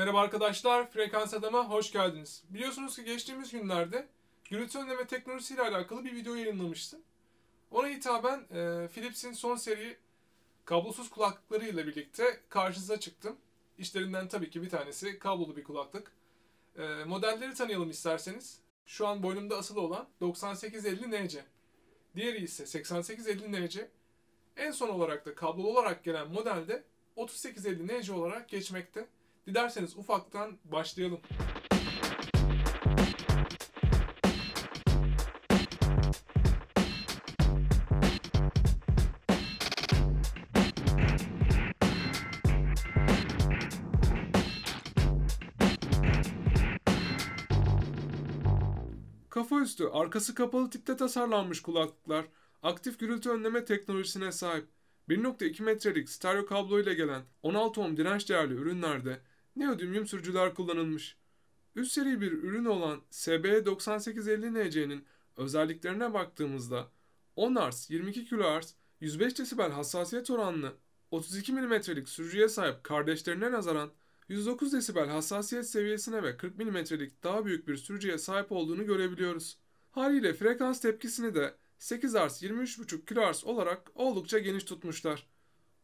Merhaba arkadaşlar, Frekans Adam'a hoş geldiniz. Biliyorsunuz ki geçtiğimiz günlerde gürültü önleme teknolojisiyle alakalı bir video yayınlamıştım. Ona hitaben e, Philips'in son seri kablosuz kulaklıklarıyla birlikte karşınıza çıktım. İşlerinden tabii ki bir tanesi kablolu bir kulaklık. E, modelleri tanıyalım isterseniz. Şu an boynumda asılı olan 9850NC. Diğeri ise 8850NC. En son olarak da kablolu olarak gelen modelde 3850NC olarak geçmekte. Dilerseniz ufaktan başlayalım. Kafa üstü, arkası kapalı tipte tasarlanmış kulaklıklar, aktif gürültü önleme teknolojisine sahip. 1.2 metrelik stereo kablo ile gelen 16 ohm direnç değerli ürünlerde neodymium sürücüler kullanılmış. Üst seri bir ürün olan SB9850NC'nin özelliklerine baktığımızda 10 Hz, 22 kHz, 105 desibel hassasiyet oranlı 32 mm'lik sürücüye sahip kardeşlerine nazaran 109 desibel hassasiyet seviyesine ve 40 mm'lik daha büyük bir sürücüye sahip olduğunu görebiliyoruz. Haliyle frekans tepkisini de 8 Hz 23.5 kHz olarak oldukça geniş tutmuşlar.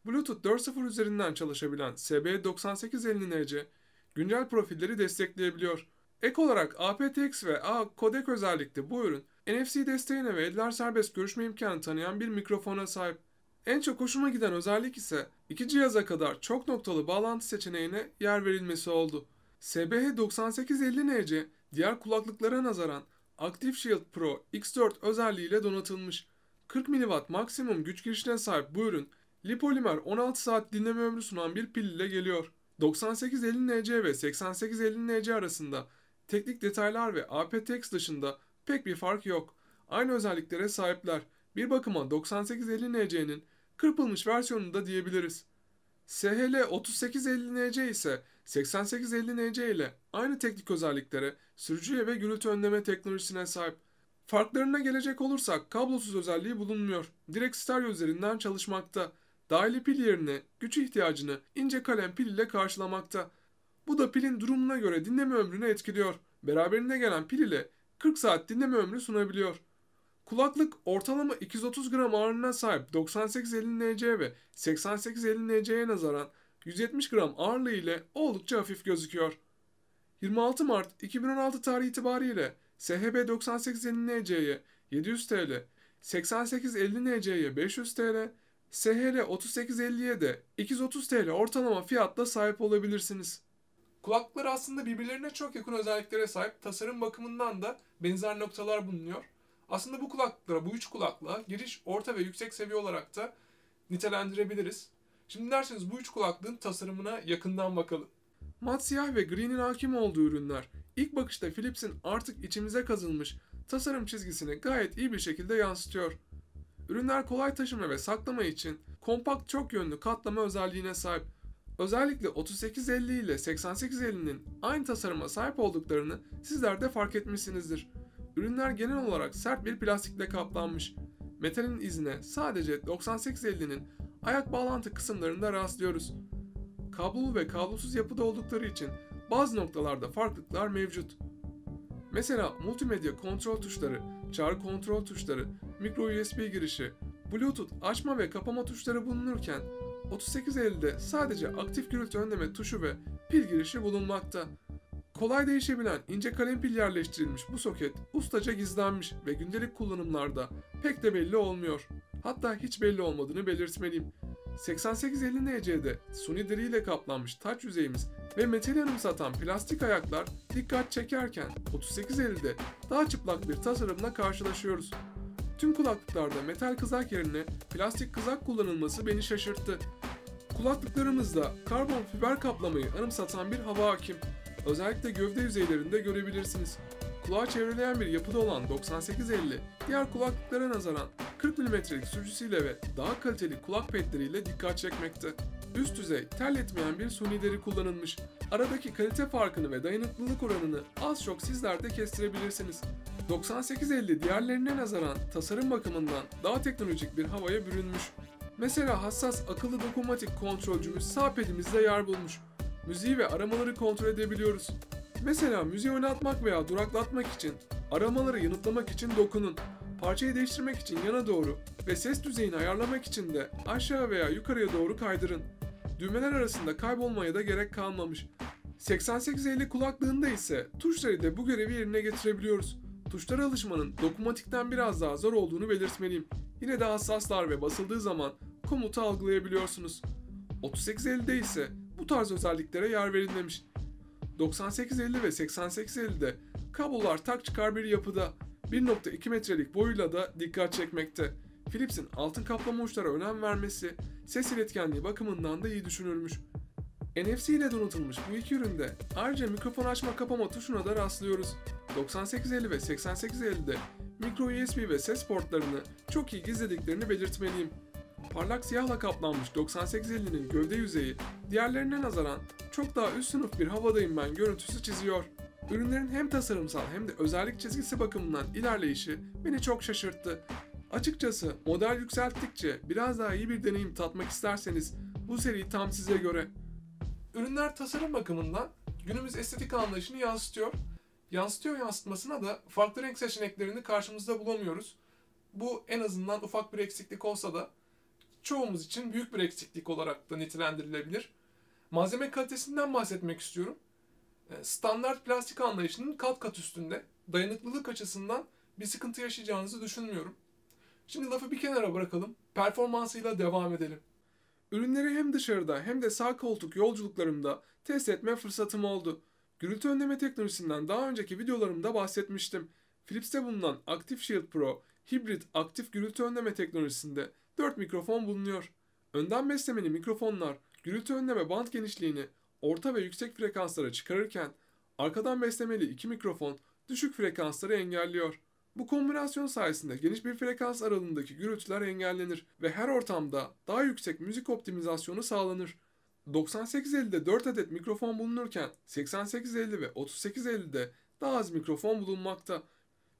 Bluetooth 4.0 üzerinden çalışabilen SB9850NC güncel profilleri destekleyebiliyor. Ek olarak aptX ve A kodek özellikle bu ürün NFC desteğine ve eller serbest görüşme imkanı tanıyan bir mikrofona sahip. En çok hoşuma giden özellik ise iki cihaza kadar çok noktalı bağlantı seçeneğine yer verilmesi oldu. SBH9850NC diğer kulaklıklara nazaran Active Shield Pro X4 özelliğiyle donatılmış. 40 mW maksimum güç girişine sahip bu ürün lipolimer 16 saat dinleme ömrü sunan bir pil ile geliyor. 9850NC ve 8850NC arasında teknik detaylar ve aptX dışında pek bir fark yok. Aynı özelliklere sahipler. Bir bakıma 9850NC'nin kırpılmış versiyonunu da diyebiliriz. SHL 3850NC ise 8850NC ile aynı teknik özelliklere, sürücüye ve gürültü önleme teknolojisine sahip. Farklarına gelecek olursak kablosuz özelliği bulunmuyor. Direkt stereo üzerinden çalışmakta. Dahili pil yerine güç ihtiyacını ince kalem pil ile karşılamakta. Bu da pilin durumuna göre dinleme ömrünü etkiliyor. Beraberinde gelen pil ile 40 saat dinleme ömrü sunabiliyor. Kulaklık ortalama 230 gram ağırlığına sahip 9850NC ve 8850NC'ye nazaran 170 gram ağırlığı ile oldukça hafif gözüküyor. 26 Mart 2016 tarihi itibariyle SHB 9850NC'ye 700 TL, 8850NC'ye 500 TL, SHL 3850'ye de 230 TL ortalama fiyatla sahip olabilirsiniz. Kulaklıklar aslında birbirlerine çok yakın özelliklere sahip. Tasarım bakımından da benzer noktalar bulunuyor. Aslında bu kulaklıklara, bu üç kulaklığa giriş, orta ve yüksek seviye olarak da nitelendirebiliriz. Şimdi derseniz bu üç kulaklığın tasarımına yakından bakalım. Mat siyah ve gri'nin hakim olduğu ürünler ilk bakışta Philips'in artık içimize kazınmış tasarım çizgisini gayet iyi bir şekilde yansıtıyor. Ürünler kolay taşıma ve saklama için kompakt çok yönlü katlama özelliğine sahip. Özellikle 3850 ile 8850'nin aynı tasarıma sahip olduklarını sizler de fark etmişsinizdir. Ürünler genel olarak sert bir plastikle kaplanmış. Metalin izine sadece 9850'nin ayak bağlantı kısımlarında rastlıyoruz. Kablolu ve kablosuz yapıda oldukları için bazı noktalarda farklılıklar mevcut. Mesela multimedya kontrol tuşları, çağrı kontrol tuşları, micro USB girişi, Bluetooth açma ve kapama tuşları bulunurken 3850'de sadece aktif gürültü önleme tuşu ve pil girişi bulunmakta. Kolay değişebilen ince kalem pil yerleştirilmiş bu soket ustaca gizlenmiş ve gündelik kullanımlarda pek de belli olmuyor. Hatta hiç belli olmadığını belirtmeliyim. 8850NC'de suni deri ile kaplanmış taç yüzeyimiz ve metali anımsatan plastik ayaklar dikkat çekerken 3850'de daha çıplak bir tasarımla karşılaşıyoruz. Tüm kulaklıklarda metal kızak yerine plastik kızak kullanılması beni şaşırttı. Kulaklıklarımızda karbon fiber kaplamayı anımsatan bir hava hakim. Özellikle gövde yüzeylerinde görebilirsiniz. Kulağı çevreleyen bir yapıda olan 9850 diğer kulaklıklara nazaran 40 mm'lik sürücüsüyle ve daha kaliteli kulak pedleriyle dikkat çekmekte. Üst düzey, terletmeyen bir suni deri kullanılmış. Aradaki kalite farkını ve dayanıklılık oranını az çok sizler de kestirebilirsiniz. 9850 diğerlerine nazaran tasarım bakımından daha teknolojik bir havaya bürünmüş. Mesela hassas akıllı dokunmatik kontrolcümüz sağ pedimizde yer bulmuş. müziği ve aramaları kontrol edebiliyoruz. Mesela müziği oynatmak veya duraklatmak için, aramaları yanıtlamak için dokunun. Parçayı değiştirmek için yana doğru ve ses düzeyini ayarlamak için de aşağı veya yukarıya doğru kaydırın. Düğmeler arasında kaybolmaya da gerek kalmamış. 8850 kulaklığında ise tuşları da bu görevi yerine getirebiliyoruz. Tuşlara alışmanın dokunmatikten biraz daha zor olduğunu belirtmeliyim. Yine de hassaslar ve basıldığı zaman komutu algılayabiliyorsunuz. 3850'de ise bu tarz özelliklere yer verilmemiş. 9850 ve 8850'de kablolar tak çıkar bir yapıda 1.2 metrelik boyuyla da dikkat çekmekte. Philips'in altın kaplama uçlara önem vermesi ses iletkenliği bakımından da iyi düşünülmüş. NFC ile donatılmış bu iki üründe ayrıca mikrofon açma kapama tuşuna da rastlıyoruz. 9850 ve 8850'de micro USB ve ses portlarını çok iyi gizlediklerini belirtmeliyim. Parlak siyahla kaplanmış 9850'nin gövde yüzeyi diğerlerine nazaran çok daha üst sınıf bir havadayım ben görüntüsü çiziyor. Ürünlerin hem tasarımsal hem de özellik çizgisi bakımından ilerleyişi beni çok şaşırttı. Açıkçası model yükselttikçe biraz daha iyi bir deneyim tatmak isterseniz bu seri tam size göre. Ürünler tasarım bakımından günümüz estetik anlayışını yansıtıyor. Yansıtıyor yansıtmasına da farklı renk seçeneklerini karşımızda bulamıyoruz. Bu en azından ufak bir eksiklik olsa da çoğumuz için büyük bir eksiklik olarak da nitelendirilebilir. Malzeme kalitesinden bahsetmek istiyorum. E, standart plastik anlayışının kat kat üstünde. Dayanıklılık açısından bir sıkıntı yaşayacağınızı düşünmüyorum. Şimdi lafı bir kenara bırakalım. Performansıyla devam edelim. Ürünleri hem dışarıda hem de sağ koltuk yolculuklarımda test etme fırsatım oldu. Gürültü önleme teknolojisinden daha önceki videolarımda bahsetmiştim. Philips'te bulunan Active Shield Pro hibrit aktif gürültü önleme teknolojisinde 4 mikrofon bulunuyor. Önden beslemeli mikrofonlar gürültü önleme band genişliğini orta ve yüksek frekanslara çıkarırken arkadan beslemeli iki mikrofon düşük frekansları engelliyor. Bu kombinasyon sayesinde geniş bir frekans aralığındaki gürültüler engellenir ve her ortamda daha yüksek müzik optimizasyonu sağlanır. 9850'de 4 adet mikrofon bulunurken 8850 ve 3850'de daha az mikrofon bulunmakta.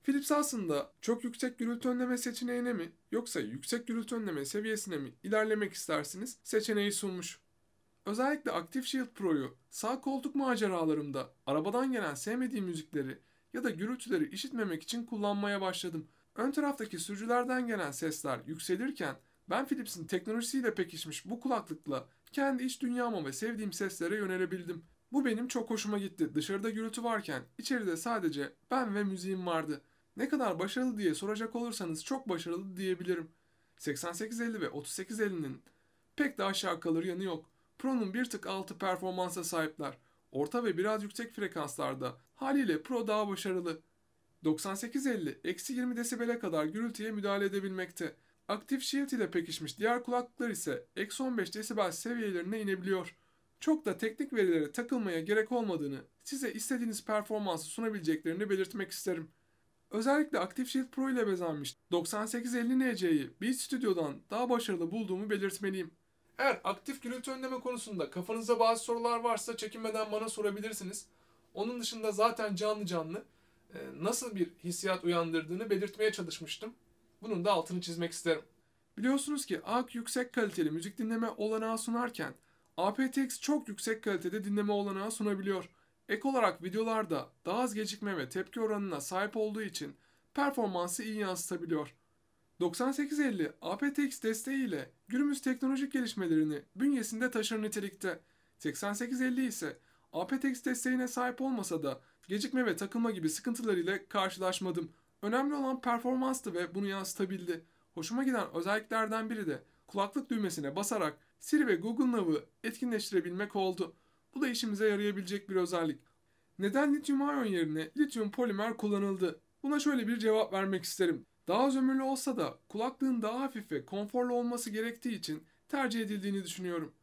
Philips aslında çok yüksek gürültü önleme seçeneğine mi yoksa yüksek gürültü önleme seviyesine mi ilerlemek istersiniz seçeneği sunmuş. Özellikle Active Shield Pro'yu sağ koltuk maceralarımda arabadan gelen sevmediğim müzikleri ya da gürültüleri işitmemek için kullanmaya başladım. Ön taraftaki sürücülerden gelen sesler yükselirken ben Philips'in teknolojisiyle pekişmiş bu kulaklıkla kendi iç dünyama ve sevdiğim seslere yönelebildim. Bu benim çok hoşuma gitti. Dışarıda gürültü varken içeride sadece ben ve müziğim vardı. Ne kadar başarılı diye soracak olursanız çok başarılı diyebilirim. 8850 ve 3850'nin pek de aşağı kalır yanı yok. Pro'nun bir tık altı performansa sahipler. Orta ve biraz yüksek frekanslarda haliyle Pro daha başarılı. 9850 eksi 20 desibele kadar gürültüye müdahale edebilmekte. Aktif Shield ile pekişmiş diğer kulaklıklar ise eksi 15 desibel seviyelerine inebiliyor. Çok da teknik verilere takılmaya gerek olmadığını, size istediğiniz performansı sunabileceklerini belirtmek isterim. Özellikle Active Shield Pro ile bezenmiş 9850 NC'yi Beat Studio'dan daha başarılı bulduğumu belirtmeliyim. Eğer aktif gürültü önleme konusunda kafanızda bazı sorular varsa çekinmeden bana sorabilirsiniz. Onun dışında zaten canlı canlı e, nasıl bir hissiyat uyandırdığını belirtmeye çalışmıştım. Bunun da altını çizmek isterim. Biliyorsunuz ki AUX yüksek kaliteli müzik dinleme olanağı sunarken aptX çok yüksek kalitede dinleme olanağı sunabiliyor. Ek olarak videolarda daha az gecikme ve tepki oranına sahip olduğu için performansı iyi yansıtabiliyor. 9850 aptX desteğiyle günümüz teknolojik gelişmelerini bünyesinde taşır nitelikte. 8850 ise aptX desteğine sahip olmasa da gecikme ve takılma gibi sıkıntılarıyla karşılaşmadım. Önemli olan performanstı ve bunu yansıtabildi. Hoşuma giden özelliklerden biri de kulaklık düğmesine basarak Siri ve Google Now'ı etkinleştirebilmek oldu. Bu da işimize yarayabilecek bir özellik. Neden lityum iyon yerine lityum polimer kullanıldı? Buna şöyle bir cevap vermek isterim. Daha az ömürlü olsa da kulaklığın daha hafif ve konforlu olması gerektiği için tercih edildiğini düşünüyorum.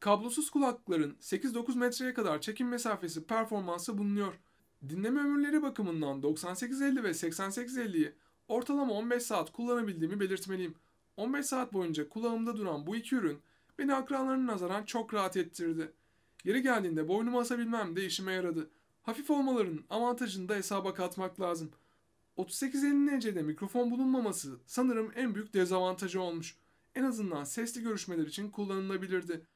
Kablosuz kulaklıkların 8-9 metreye kadar çekim mesafesi performansı bulunuyor. Dinleme ömürleri bakımından 9850 ve 8850'yi ortalama 15 saat kullanabildiğimi belirtmeliyim. 15 saat boyunca kulağımda duran bu iki ürün beni akranlarına nazaran çok rahat ettirdi. Yeri geldiğinde boynumu asabilmem de işime yaradı. Hafif olmalarının avantajını da hesaba katmak lazım. 3850 NC'de mikrofon bulunmaması sanırım en büyük dezavantajı olmuş. En azından sesli görüşmeler için kullanılabilirdi.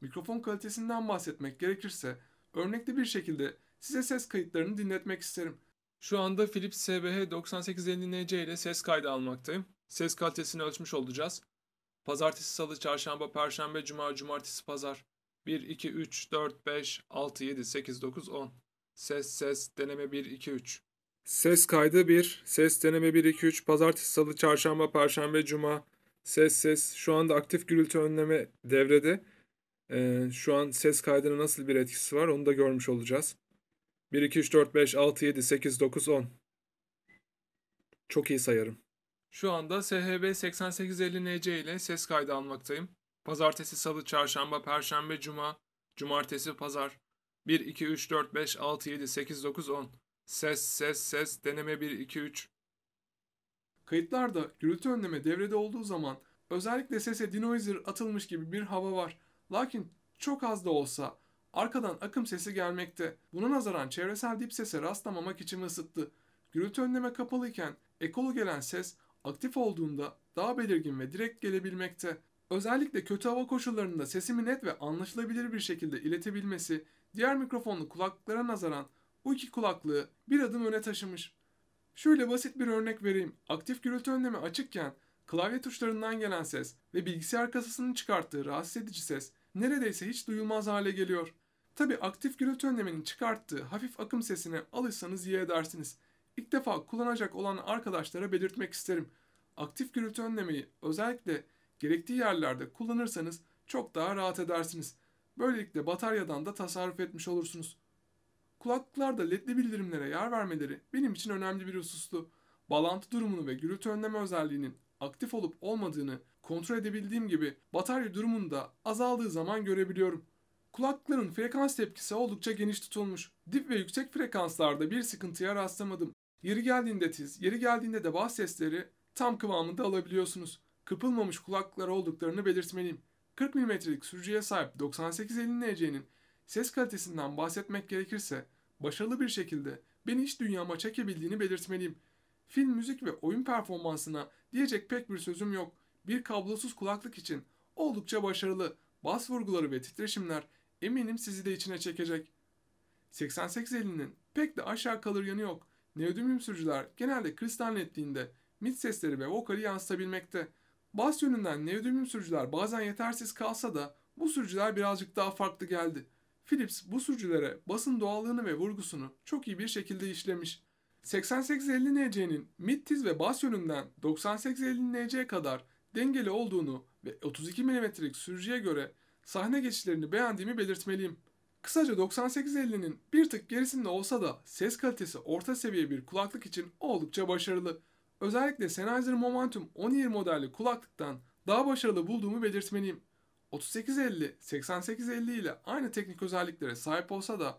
Mikrofon kalitesinden bahsetmek gerekirse örnekli bir şekilde size ses kayıtlarını dinletmek isterim. Şu anda Philips SBH 9850NC ile ses kaydı almaktayım. Ses kalitesini ölçmüş olacağız. Pazartesi, salı, çarşamba, perşembe, cuma, cumartesi, pazar. 1, 2, 3, 4, 5, 6, 7, 8, 9, 10. Ses, ses, deneme 1, 2, 3. Ses kaydı 1, ses deneme 1, 2, 3, pazartesi, salı, çarşamba, perşembe, cuma. Ses, ses. Şu anda aktif gürültü önleme devrede. Ee, şu an ses kaydının nasıl bir etkisi var onu da görmüş olacağız. 1, 2, 3, 4, 5, 6, 7, 8, 9, 10. Çok iyi sayarım. Şu anda SHB 8850NC ile ses kaydı almaktayım. Pazartesi, salı, çarşamba, perşembe, cuma, cumartesi, pazar. 1, 2, 3, 4, 5, 6, 7, 8, 9, 10. Ses, ses, ses, deneme 1, 2, 3. Kayıtlarda gürültü önleme devrede olduğu zaman özellikle sese denoiser atılmış gibi bir hava var. Lakin çok az da olsa arkadan akım sesi gelmekte. Buna nazaran çevresel dip sese rastlamamak için ısıttı. Gürültü önleme kapalıyken ekolu gelen ses aktif olduğunda daha belirgin ve direkt gelebilmekte. Özellikle kötü hava koşullarında sesimi net ve anlaşılabilir bir şekilde iletebilmesi diğer mikrofonlu kulaklıklara nazaran bu iki kulaklığı bir adım öne taşımış. Şöyle basit bir örnek vereyim. Aktif gürültü önlemi açıkken klavye tuşlarından gelen ses ve bilgisayar kasasının çıkarttığı rahatsız edici ses neredeyse hiç duyulmaz hale geliyor. Tabi aktif gürültü önleminin çıkarttığı hafif akım sesine alışsanız iyi edersiniz. İlk defa kullanacak olan arkadaşlara belirtmek isterim. Aktif gürültü önlemeyi özellikle gerektiği yerlerde kullanırsanız çok daha rahat edersiniz. Böylelikle bataryadan da tasarruf etmiş olursunuz. Kulaklıklarda ledli bildirimlere yer vermeleri benim için önemli bir husustu. Bağlantı durumunu ve gürültü önleme özelliğinin aktif olup olmadığını kontrol edebildiğim gibi batarya durumunda azaldığı zaman görebiliyorum. Kulaklıkların frekans tepkisi oldukça geniş tutulmuş. Dip ve yüksek frekanslarda bir sıkıntıya rastlamadım. Yeri geldiğinde tiz, yeri geldiğinde de bas sesleri tam kıvamında alabiliyorsunuz. Kırpılmamış kulaklıklar olduklarını belirtmeliyim. 40 mm'lik sürücüye sahip 9850 NC'nin ses kalitesinden bahsetmek gerekirse başarılı bir şekilde beni iç dünyama çekebildiğini belirtmeliyim. Film, müzik ve oyun performansına diyecek pek bir sözüm yok. Bir kablosuz kulaklık için oldukça başarılı. Bas vurguları ve titreşimler eminim sizi de içine çekecek. 8850'nin pek de aşağı kalır yanı yok. Neodymium sürücüler genelde kristal netliğinde mid sesleri ve vokali yansıtabilmekte. Bas yönünden neodymium sürücüler bazen yetersiz kalsa da bu sürücüler birazcık daha farklı geldi. Philips bu sürücülere basın doğallığını ve vurgusunu çok iyi bir şekilde işlemiş. 8850NC'nin mid tiz ve bas yönünden 9850NC kadar dengeli olduğunu ve 32 mm'lik sürücüye göre sahne geçişlerini beğendiğimi belirtmeliyim. Kısaca 9850'nin bir tık gerisinde olsa da ses kalitesi orta seviye bir kulaklık için oldukça başarılı. Özellikle Sennheiser Momentum 10 modelli kulaklıktan daha başarılı bulduğumu belirtmeliyim. 3850, 8850 ile aynı teknik özelliklere sahip olsa da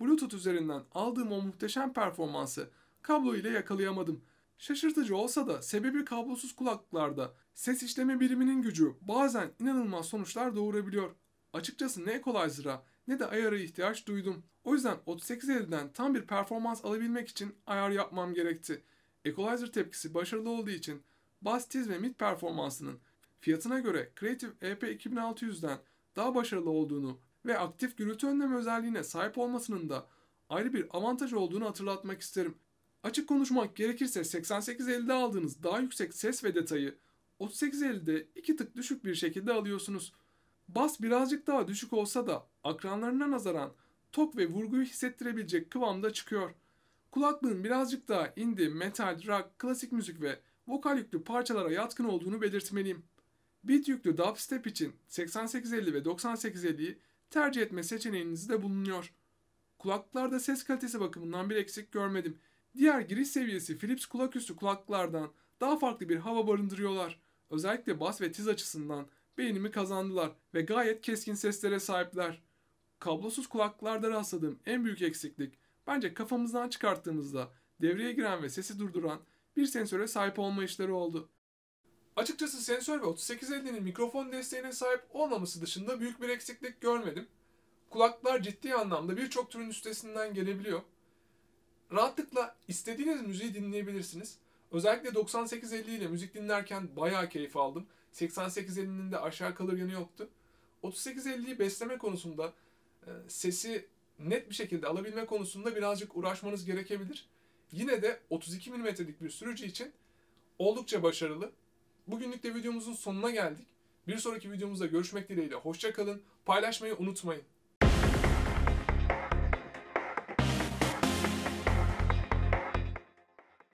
Bluetooth üzerinden aldığım o muhteşem performansı kablo ile yakalayamadım. Şaşırtıcı olsa da sebebi kablosuz kulaklıklarda ses işleme biriminin gücü bazen inanılmaz sonuçlar doğurabiliyor. Açıkçası ne equalizer'a ne de ayara ihtiyaç duydum. O yüzden 3850'den tam bir performans alabilmek için ayar yapmam gerekti. Equalizer tepkisi başarılı olduğu için bass tiz ve mid performansının fiyatına göre Creative EP 2600'den daha başarılı olduğunu ve aktif gürültü önleme özelliğine sahip olmasının da ayrı bir avantaj olduğunu hatırlatmak isterim. Açık konuşmak gerekirse 8850'de aldığınız daha yüksek ses ve detayı 3850'de iki tık düşük bir şekilde alıyorsunuz. Bas birazcık daha düşük olsa da akranlarına nazaran tok ve vurguyu hissettirebilecek kıvamda çıkıyor. Kulaklığın birazcık daha indie, metal, rock, klasik müzik ve vokal yüklü parçalara yatkın olduğunu belirtmeliyim. Beat yüklü dubstep için 8850 ve 9850'yi tercih etme seçeneğiniz de bulunuyor. Kulaklıklarda ses kalitesi bakımından bir eksik görmedim. Diğer giriş seviyesi Philips kulaküstü kulaklıklardan daha farklı bir hava barındırıyorlar. Özellikle bas ve tiz açısından beğenimi kazandılar ve gayet keskin seslere sahipler. Kablosuz kulaklıklarda rastladığım en büyük eksiklik bence kafamızdan çıkarttığımızda devreye giren ve sesi durduran bir sensöre sahip olma işleri oldu. Açıkçası sensör ve 3850'nin mikrofon desteğine sahip olmaması dışında büyük bir eksiklik görmedim. Kulaklar ciddi anlamda birçok türün üstesinden gelebiliyor. Rahatlıkla istediğiniz müziği dinleyebilirsiniz. Özellikle 9850 ile müzik dinlerken bayağı keyif aldım. 8850'nin de aşağı kalır yanı yoktu. 3850'yi besleme konusunda e, sesi net bir şekilde alabilme konusunda birazcık uğraşmanız gerekebilir. Yine de 32 mm'lik bir sürücü için oldukça başarılı. Bugünlük de videomuzun sonuna geldik. Bir sonraki videomuzda görüşmek dileğiyle. Hoşçakalın. Paylaşmayı unutmayın.